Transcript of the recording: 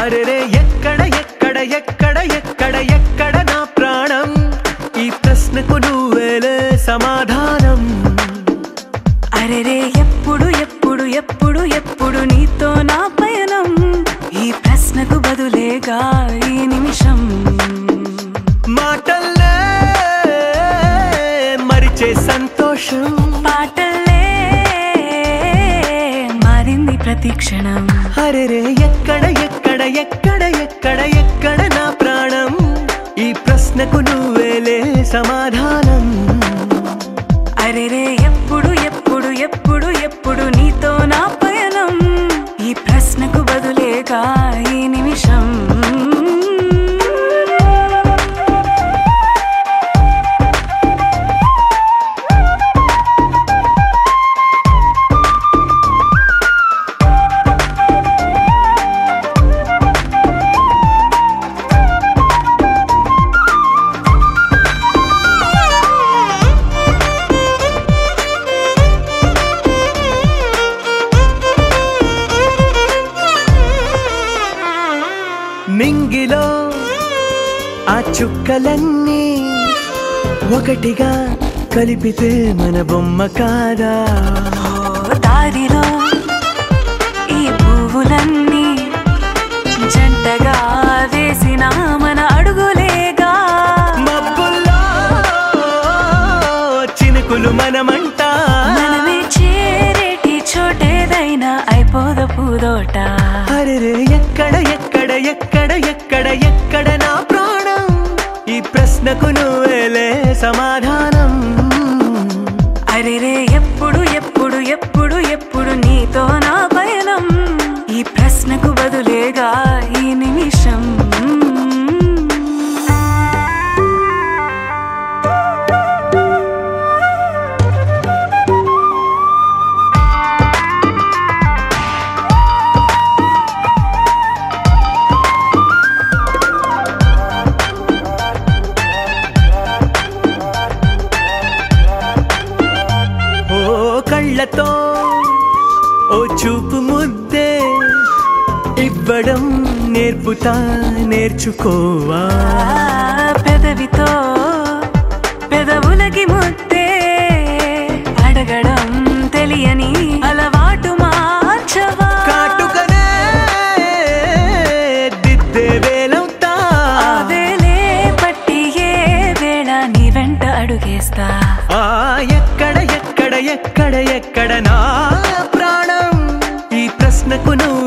అరెరే ఎక్కడ ఎక్కడ ఎక్కడ సమాధానం. అరెరే ఎప్పుడు ఎప్పుడు ఎప్పుడు ఎప్పుడు నీతో నా పయనం? ఈ ప్రశ్నకు బదులేగా ఈ నిమిషం. మాటల్లే మరిచే సంతోషం. పాటలే మారింది ప్రతి క్షణం. అరెరే ఎక్కడ ఎక్కడ ఎక్కడ ఎక్కడ ఎక్కడ నా ప్రాణం? ఈ ప్రశ్నకు నువ్వేలే సమాధానం. అరెరే ఎప్పుడు ఎప్పుడు ఎప్పుడు ఎప్పుడు నీతో నా పయనం? ఈ ప్రశ్నకు బదులేగా ఈ నిమిషం మింగిలో ఆ చుక్కలన్నీ ఒకటిగా కలిపితే మన బొమ్మ కాదా? దారిలో ఈ పువ్వులన్నీ జంటగా వేసిన మన అడుగులేగా? మబ్బుల్లో చినుకులు మనమంట? మనమే చేరేటి చోటేదైనా అయిపోద పూదోట. అరెరే ఎక్కడ ఎక్కడ ఎక్కడ ఎక్కడ ఎక్కడ నా ప్రాణం? ఈ ప్రశ్నకు నువ్వేలే సమాధానం. ఎప్పుడు ఎప్పుడు ఎప్పుడు కళ్ళతో ఓ చూపు ముద్దే ఇవ్వడం నేర్పుతా నేర్చుకోవా? పెదవితో పెదవులకి ముద్దే అడగడం తెలియని అలవాటు మార్చవా? కాటుకనే దిద్దే వేలవుతా. ఆవేలే పట్టి ఏ వేళ నీ వెంట అడుగేస్తా. ఆ ఎక్కడ ఎక్కడ ఎక్కడ ఎక్కడ నా ప్రాణం? ఈ ప్రశ్నకు నువ్వు